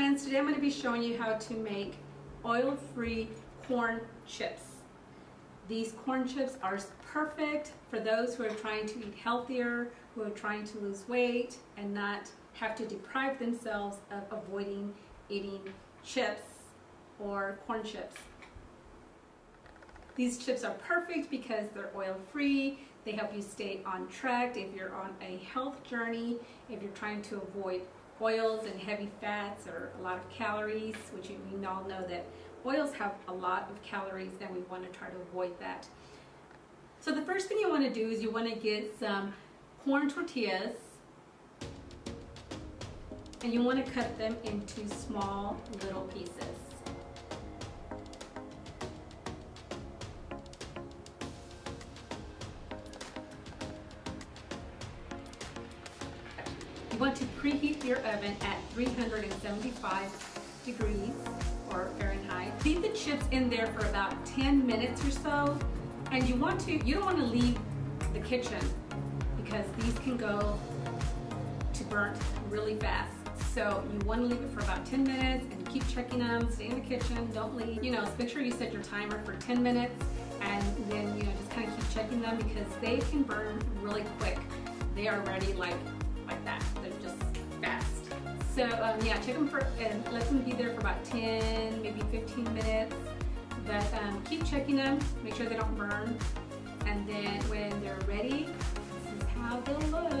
friends, today I'm going to be showing you how to make oil-free corn chips. These corn chips are perfect for those who are trying to eat healthier, who are trying to lose weight and not have to deprive themselves of avoiding eating chips or corn chips. These chips are perfect because they're oil-free, they help you stay on track if you're on a health journey, if you're trying to avoid oils and heavy fats or a lot of calories, which we all know that oils have a lot of calories and we want to try to avoid that. So the first thing you want to do is you want to get some corn tortillas and you want to cut them into small little pieces. Want to preheat your oven at 375 degrees or Fahrenheit. Leave the chips in there for about 10 minutes or so. And you want to, you don't want to leave the kitchen because these can go to burnt really fast. So you want to leave it for about 10 minutes and keep checking them, stay in the kitchen, don't leave. You know, make sure you set your timer for 10 minutes and then, you know, just kind of keep checking them because they can burn really quick. They are ready like like that. So um, yeah, check them for, and let them be there for about 10, maybe 15 minutes. But um, keep checking them, make sure they don't burn. And then when they're ready, this is how they'll look.